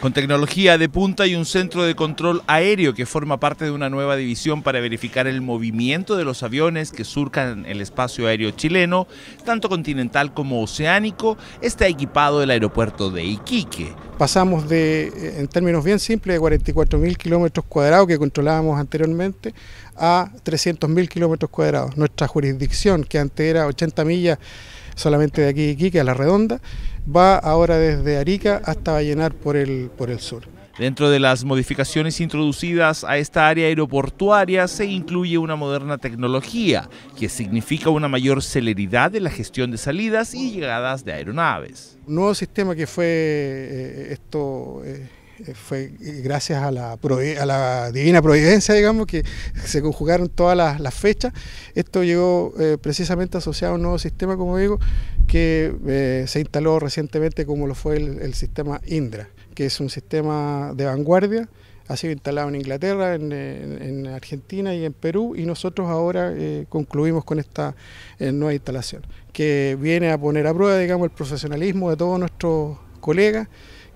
Con tecnología de punta y un centro de control aéreo que forma parte de una nueva división para verificar el movimiento de los aviones que surcan el espacio aéreo chileno, tanto continental como oceánico, está equipado el aeropuerto de Iquique. Pasamos de, eh, en términos bien simples, de 44 mil kilómetros cuadrados que controlábamos anteriormente a 300 mil kilómetros cuadrados. Nuestra jurisdicción, que antes era 80 millas solamente de aquí a Iquique, a la redonda, va ahora desde Arica hasta Vallenar por el, por el sur. Dentro de las modificaciones introducidas a esta área aeroportuaria se incluye una moderna tecnología que significa una mayor celeridad de la gestión de salidas y llegadas de aeronaves. Un nuevo sistema que fue eh, esto... Eh, fue gracias a la, divina providencia, digamos, que se conjugaron todas las, fechas. Esto llegó eh, precisamente asociado a un nuevo sistema, como digo, que eh, se instaló recientemente como lo fue el, sistema Indra, que es un sistema de vanguardia, ha sido instalado en Inglaterra, en, Argentina y en Perú, y nosotros ahora eh, concluimos con esta eh, nueva instalación, que viene a poner a prueba, digamos, el profesionalismo de todos nuestros colegas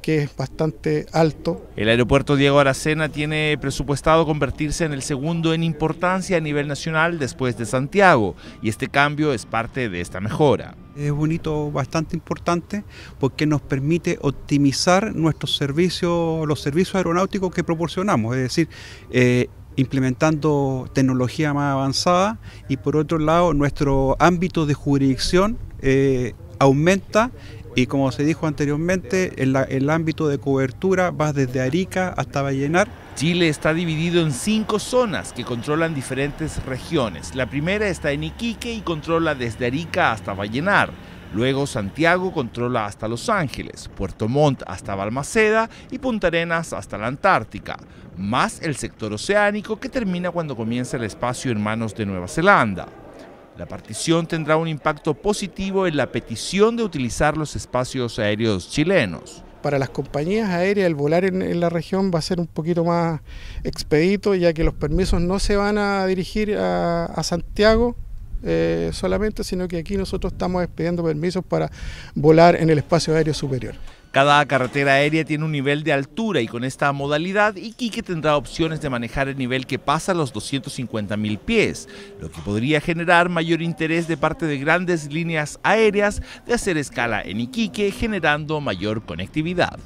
que es bastante alto. El aeropuerto Diego Aracena tiene presupuestado convertirse en el segundo en importancia a nivel nacional después de Santiago y este cambio es parte de esta mejora. Es un hito bastante importante porque nos permite optimizar nuestros servicios, los servicios aeronáuticos que proporcionamos, es decir, eh, implementando tecnología más avanzada y por otro lado nuestro ámbito de jurisdicción eh, aumenta y como se dijo anteriormente, el, ámbito de cobertura va desde Arica hasta Vallenar. Chile está dividido en cinco zonas que controlan diferentes regiones. La primera está en Iquique y controla desde Arica hasta Vallenar. Luego Santiago controla hasta Los Ángeles, Puerto Montt hasta Balmaceda y Punta Arenas hasta la Antártica, más el sector oceánico que termina cuando comienza el espacio en manos de Nueva Zelanda. La partición tendrá un impacto positivo en la petición de utilizar los espacios aéreos chilenos. Para las compañías aéreas el volar en, la región va a ser un poquito más expedito ya que los permisos no se van a dirigir a, Santiago eh, solamente, sino que aquí nosotros estamos expidiendo permisos para volar en el espacio aéreo superior. Cada carretera aérea tiene un nivel de altura y con esta modalidad Iquique tendrá opciones de manejar el nivel que pasa los 250 mil pies, lo que podría generar mayor interés de parte de grandes líneas aéreas de hacer escala en Iquique generando mayor conectividad.